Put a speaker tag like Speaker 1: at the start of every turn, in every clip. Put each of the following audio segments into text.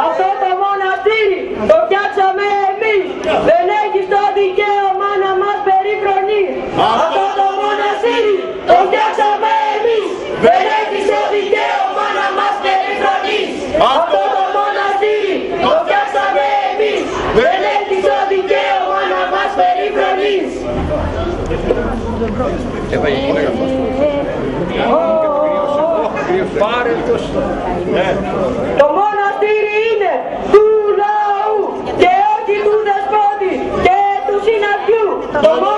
Speaker 1: Αυτό το μοναστήρι το φτιάξαμε εμείς. Δεν έχει το δικαίωμα να μας περιφρονεί. Αυτό το μοναστήρι το φτιάξαμε εμείς. Δεν έχει το δικαίωμα να μας περιφρονεί. Αυτό το μοναστήρι το φτιάξαμε εμείς. Δεν έχει το δικαίωμα να μας περιφρονεί. Το
Speaker 2: Obama!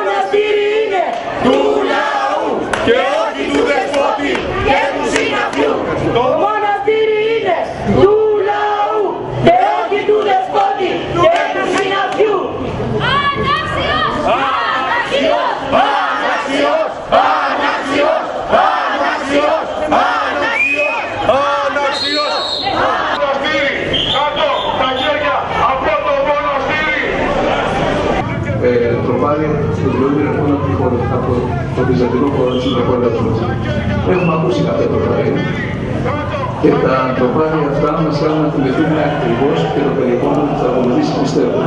Speaker 2: Τροπάρει στο βιβλίο από, τη χώρα, από το βυζαντινό χώρο της Ιδρακόλας μας. Έχουμε ακούσει κάποια τροπάρια και τα τροπάρια αυτά μας κάνουν να θυμηθούμε ακριβώς και το περιεχόμενο που θα ακολουθήσει πιστεύω.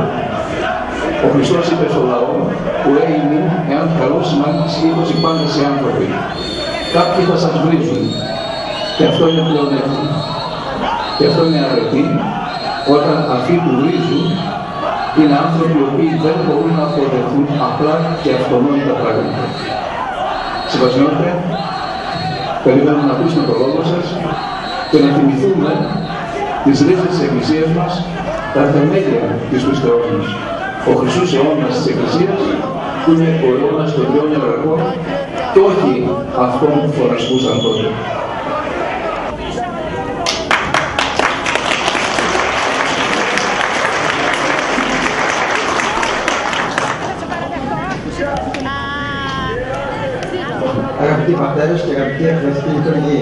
Speaker 2: Ο Χριστός είπε στο λαό που έγινε εάν καλό σημαίνει σχήμωση πάντα σε άνθρωποι. Κάποιοι θα σας βρίζουν και αυτό είναι πλεονέκτημα. Και αυτό είναι αρετή όταν αυτοί που βρίζουν είναι άνθρωποι οι οποίοι δεν μπορούν να αποδεχθούν απλά και αυτονόητα πράγματα. Συμβασιότητα, περιμένουμε να ακούσουμε το λόγο σας και να θυμηθούμε τις ρίζες της Εκκλησίας μας, τα θεμέλια της πίστεώς μας. Ο χρυσούς αιώνας της Εκκλησίας, που είναι ο αιώνας των τριών αιωρακών και όχι αυτόν που φορασκούσαν τότε.
Speaker 3: Αγαπητοί πατέρες και αγαπητοί εκπαιδευτικοί λειτουργοί,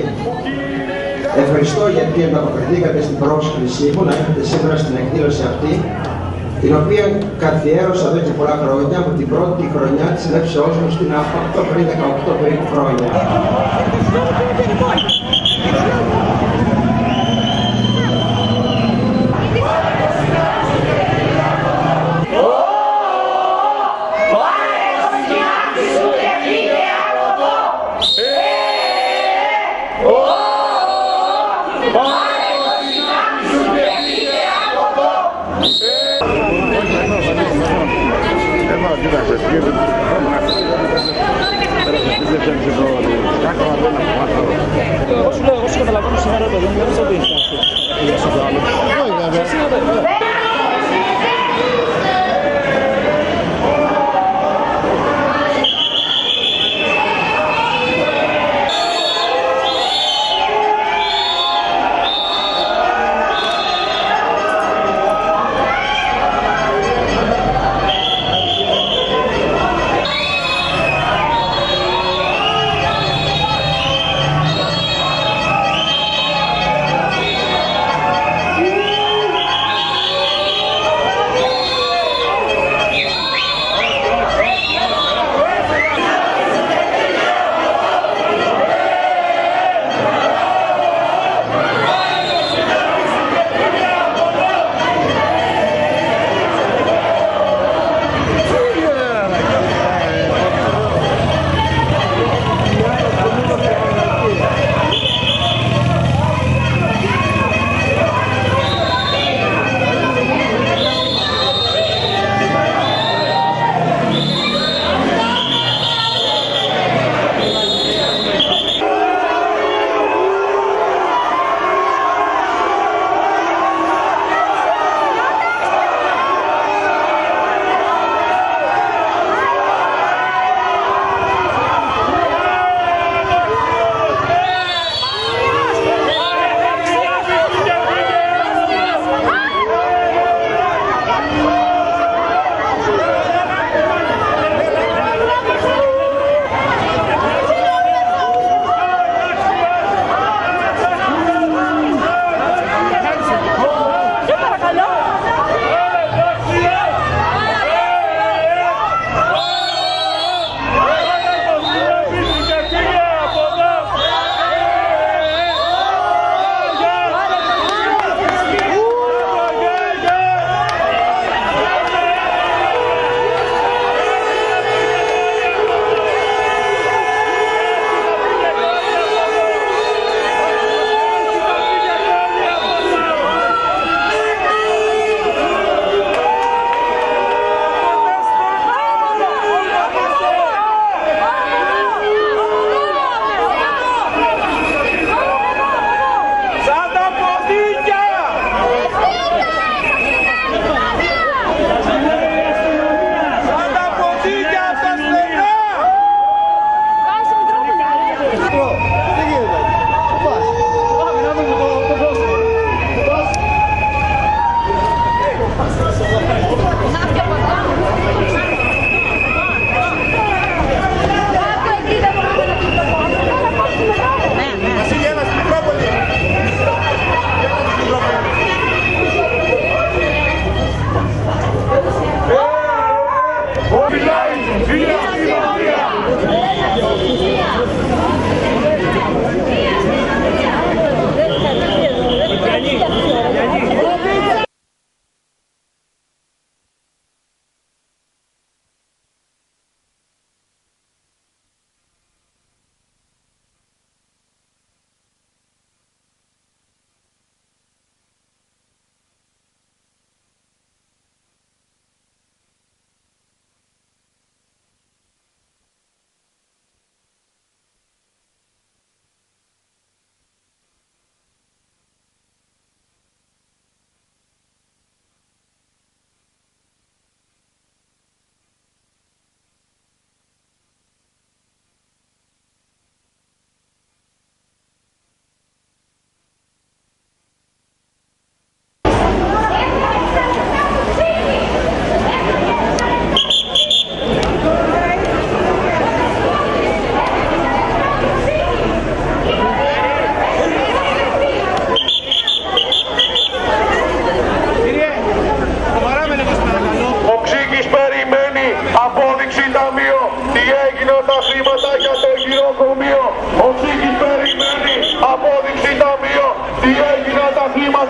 Speaker 3: ευχαριστώ γιατί ανταποκριθήκατε στην πρόσκλησή μου να έρθετε σήμερα στην εκδήλωση αυτή, την οποία καθιέρωσα εδώ και πολλά χρόνια από την πρώτη χρονιά της συνέψεώς μου στην ΑΦΑΚΤΟ πριν 18 περίπου χρόνια.
Speaker 4: Vamos lá.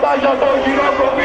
Speaker 4: embaixador
Speaker 1: de
Speaker 5: Nova